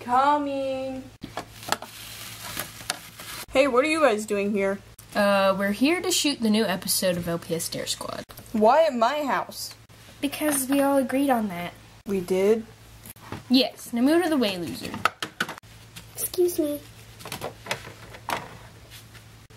Coming. Hey, what are you guys doing here? Uh, we're here to shoot the new episode of LPS Dare Squad. Why at my house? Because we all agreed on that. We did. Yes, Namuda the Way Loser. Excuse me.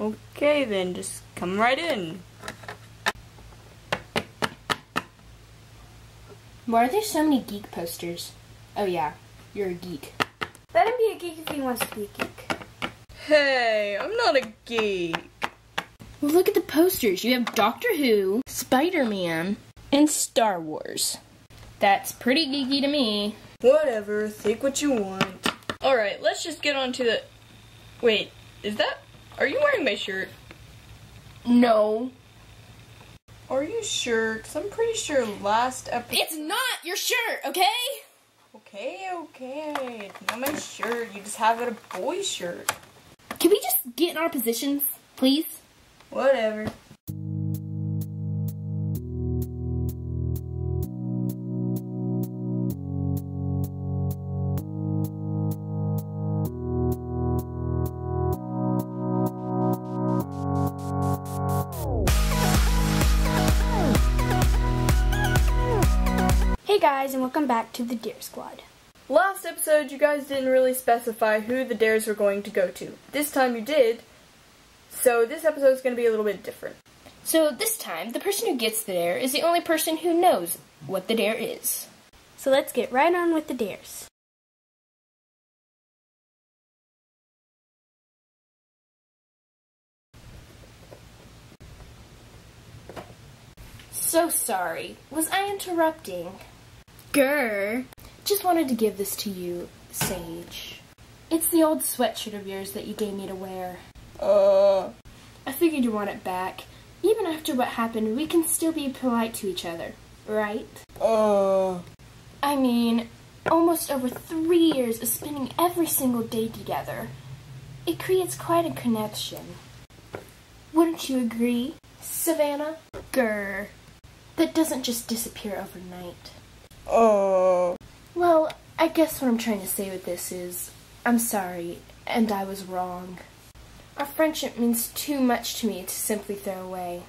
Okay, then just come right in. Why are there so many geek posters? Oh yeah, you're a geek. Let him be a geek if he wants to be a geek. Hey, I'm not a geek. Well, look at the posters. You have Doctor Who, Spider Man, and Star Wars. That's pretty geeky to me. Whatever, think what you want. Alright, let's just get on to the. Wait, is that. Are you wearing my shirt? No. Are you sure? Because I'm pretty sure last episode. It's not your shirt, okay? Okay, okay. Not my shirt. You just have it a boy shirt. Can we just get in our positions, please? Whatever. Hey guys, and welcome back to the Dare Squad. Last episode, you guys didn't really specify who the dares were going to go to. This time you did. So this episode is going to be a little bit different. So this time, the person who gets the dare is the only person who knows what the dare is. So let's get right on with the dares. So sorry. Was I interrupting? Grr. Just wanted to give this to you, Sage. It's the old sweatshirt of yours that you gave me to wear. Uh. I figured you want it back. Even after what happened, we can still be polite to each other, right? Uh. I mean, almost over three years of spending every single day together. It creates quite a connection. Wouldn't you agree, Savannah? Grr. That doesn't just disappear overnight. Uh. Well, I guess what I'm trying to say with this is I'm sorry, and I was wrong. Our friendship means too much to me to simply throw away.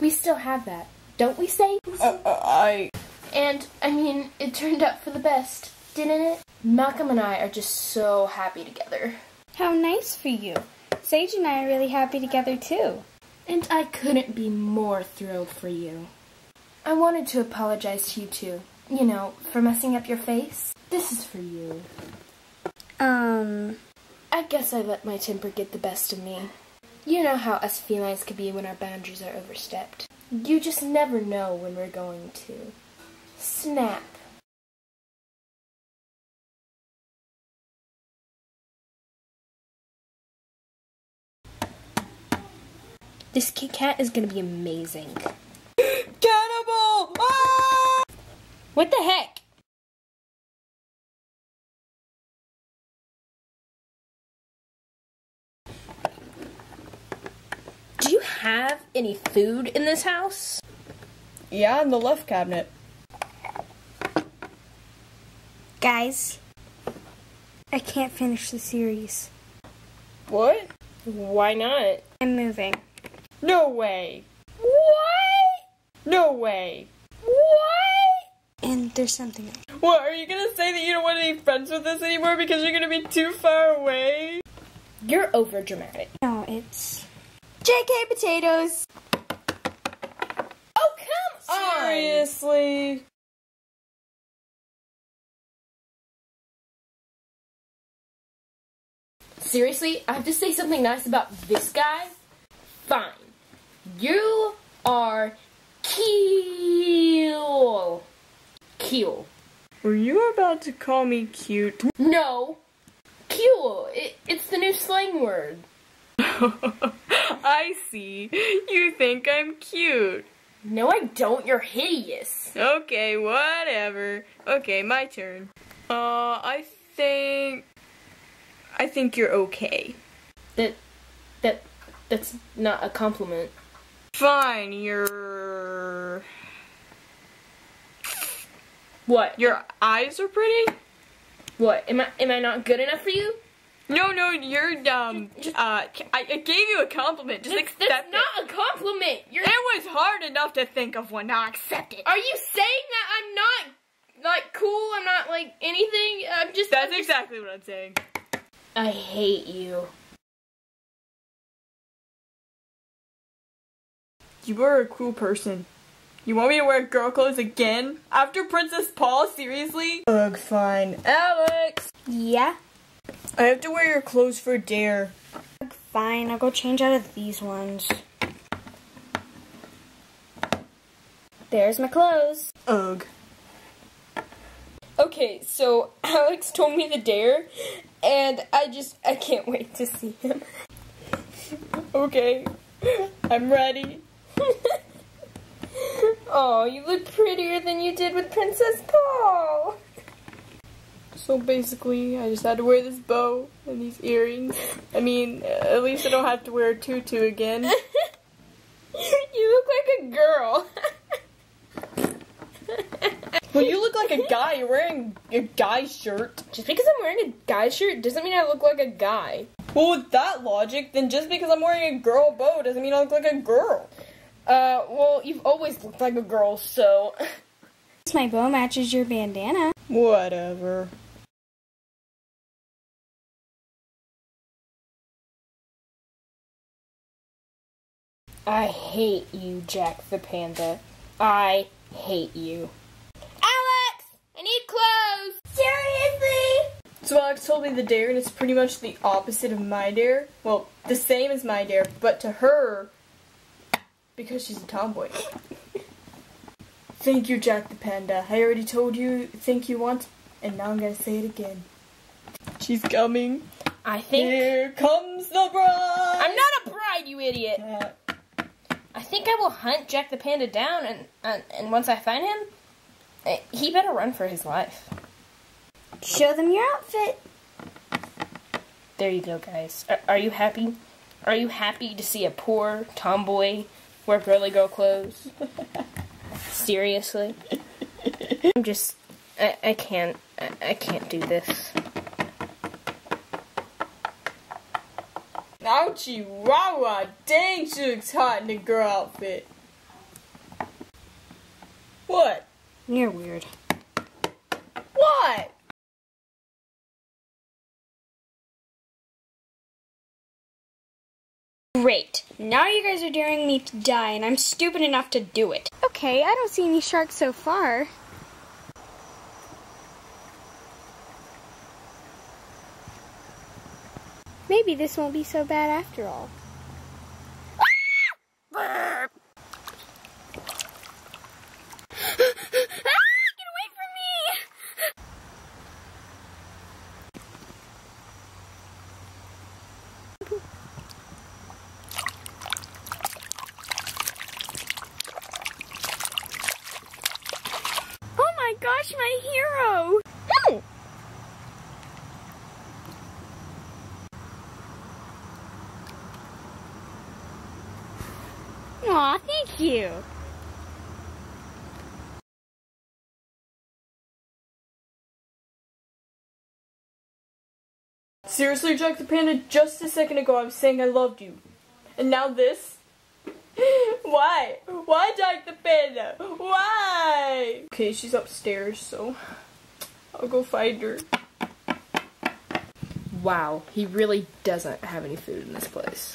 We still have that, don't we, say? Uh, uh, I. And, I mean, it turned out for the best, didn't it? Malcolm and I are just so happy together. How nice for you. Sage and I are really happy together too. And I couldn't be more thrilled for you. I wanted to apologize to you too. You know, for messing up your face. This is for you. Um, I guess I let my temper get the best of me. You know how us felines can be when our boundaries are overstepped. You just never know when we're going to. Snap. This Kit Kat is gonna be amazing. Cannibal! Ah! What the heck? Do you have any food in this house? Yeah, in the left cabinet. guys, I can't finish the series. What? Why not? I'm moving. No way. What? No way. What? And there's something else. What, are you gonna say that you don't want to be friends with us anymore because you're gonna be too far away? You're over dramatic. No, it's JK potatoes. Oh, come on! Seriously? Seriously, I have to say something nice about this guy? Fine. You are Keel. Keel. Were you about to call me cute? No. Keel. It, it's the new slang word. I see. You think I'm cute. No, I don't. You're hideous. Okay, whatever. Okay, my turn. Uh, I think. I think you're okay. That, that, that's not a compliment. Fine, you're. What? Your eyes are pretty? What? Am I am I not good enough for you? No, no, you're um. uh, I, I gave you a compliment. Just That's, accept that's it. not a compliment. You're. It was hard enough to think of one. Now accept it. Are you saying that I'm not like cool? I'm not like anything. I'm just. That's I'm just- exactly what I'm saying. I hate you. You are a cool person. You want me to wear girl clothes again? After Princess Paul? Seriously? Ugh, fine. Alex! Yeah? I have to wear your clothes for Dare. Fine, I'll go change out of these ones. There's my clothes. Ugh. Okay, so Alex told me the dare, and I just I can't wait to see him. Okay. I'm ready. oh, you look prettier than you did with Princess Paul. So basically, I just had to wear this bow and these earrings. I mean, at least I don't have to wear a tutu again. you look like a girl. Well, you look like a guy. You're wearing a guy's shirt. Just because I'm wearing a guy shirt doesn't mean I look like a guy. Well, with that logic, then just because I'm wearing a girl bow doesn't mean I look like a girl. Uh, well, you've always looked like a girl, so. My bow matches your bandana. Whatever. I hate you, Jack the Panda. I hate you. Alex! I need clothes! Seriously? So Alex told me the dare, and it's pretty much the opposite of my dare. Well, the same as my dare, but to her, because she's a tomboy. Thank you, Jack the Panda. I already told you thank you once, and now I'm gonna say it again. She's coming. I think. Here comes the bride. I'm not a bride, you idiot! not. I think I will hunt Jack the Panda down, and, and, and once I find him, eh, he better run for his life. Show them your outfit. There you go, guys. Are, are you happy? Are you happy to see a poor tomboy wear girly girl clothes? Seriously? I'm just. I, I can't. I, I can't do this. Ouchie, wow, wow, dang, she looks hot in a girl outfit. What? You're weird. What? Great. Now you guys are daring me to die, and I'm stupid enough to do it. Okay, I don't see any sharks so far. Maybe this won't be so bad after all. Ah! Get away from me! Oh my gosh, my hero! Oh! Aw, thank you. Seriously, Jack the Panda, just a second ago I was saying I loved you. And now this? Why? Why, Jack the Panda? Why? Okay, she's upstairs, so I'll go find her. Wow, he really doesn't have any food in this place.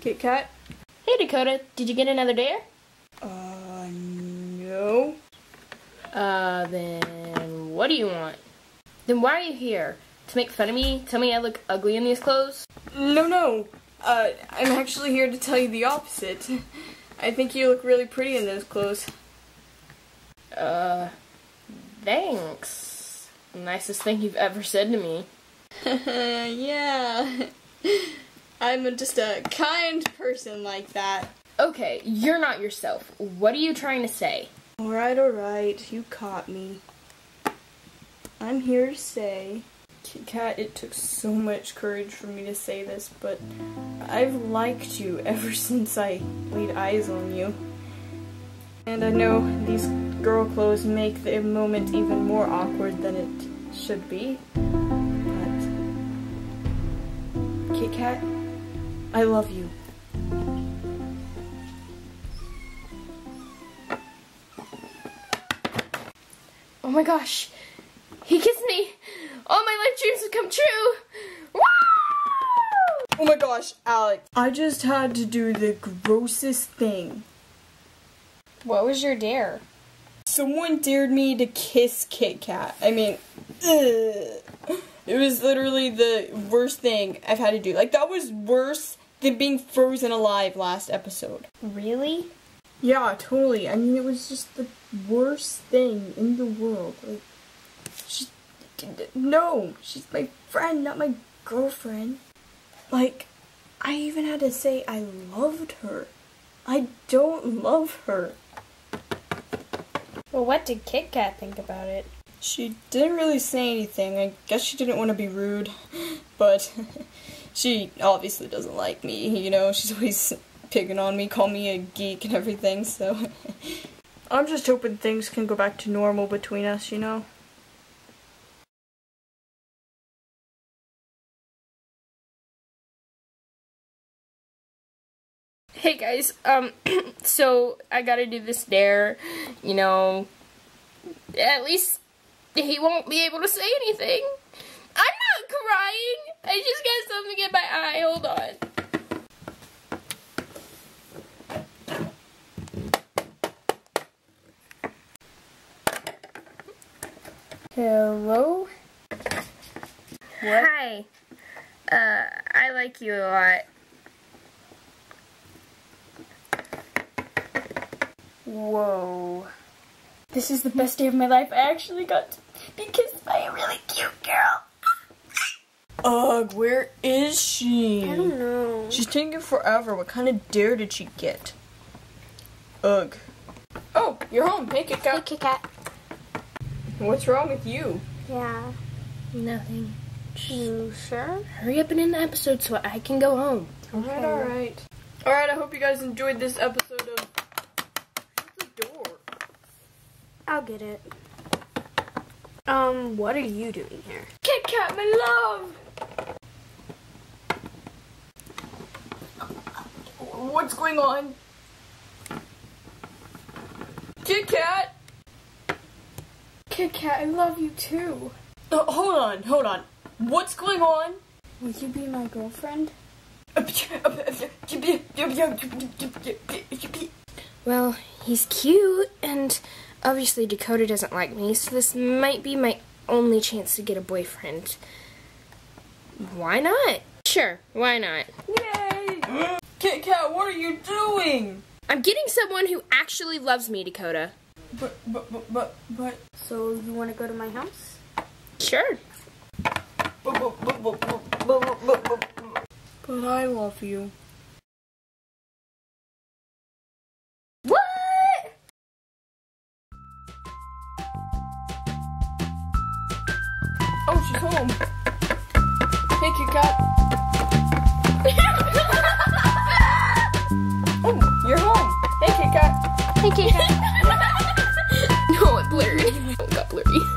Kit Kat? Hey Dakota, did you get another dare? Uh, no. Uh, then what do you want? Then why are you here? To make fun of me? Tell me I look ugly in these clothes? No, no. Uh, I'm actually here to tell you the opposite. I think you look really pretty in those clothes. Uh, thanks. Nicest thing you've ever said to me. yeah. I'm just a kind person like that. Okay, you're not yourself. What are you trying to say? Alright, alright, you caught me. I'm here to say, Kit Kat, it took so much courage for me to say this, but I've liked you ever since I laid eyes on you. And I know these girl clothes make the moment even more awkward than it should be. But Kit Kat, I love you. Oh my gosh. He kissed me. All my life dreams have come true. Woo! Oh my gosh, Alex. I just had to do the grossest thing. What was your dare? Someone dared me to kiss Kit Kat. I mean, ugh. it was literally the worst thing I've had to do. Like, that was worse than being frozen alive last episode. Really? Yeah, totally. I mean, it was just the worst thing in the world. Like, she, no, she's my friend, not my girlfriend. Like, I even had to say I loved her. I don't love her. Well, what did Kit Kat think about it? She didn't really say anything. I guess she didn't want to be rude, but she obviously doesn't like me. You know, she's always picking on me, call me a geek and everything, so. I'm just hoping things can go back to normal between us, you know? Hey guys, um, so I gotta do this dare, you know, at least he won't be able to say anything. I'm not crying, I just got something in my eye, hold on. Hello? Hi. Uh, I like you a lot. Whoa. This is the best day of my life. I actually got to be kissed by a really cute girl. Ugh, where is she? I don't know. She's taking forever. What kind of dare did she get? Ugh. Oh, you're home. Hey, Kit Hey, Kat. Kit Kat. What's wrong with you? Yeah. Nothing. You sure? Hurry up and end the episode so I can go home. Alright, alright. Alright, I hope you guys enjoyed this episode of. What's the door? I'll get it. Um, what are you doing here? Kit Kat, my love! What's going on? Kit Kat! Kit Kat, I love you too. Uh, hold on, hold on. What's going on? Will you be my girlfriend? Well, he's cute, and obviously Dakota doesn't like me, so this might be my only chance to get a boyfriend. Why not? Sure, why not? Yay! Kit Kat, what are you doing? I'm getting someone who actually loves me, Dakota. But, but, but, but, but, So you want to go to my house? Sure. but, but, but, but, but, but, but, but, but I love you. What? Oh, she's home. Hey, Kit Kat. Thank you. no, it blurred. It got blurry.